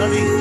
Dali.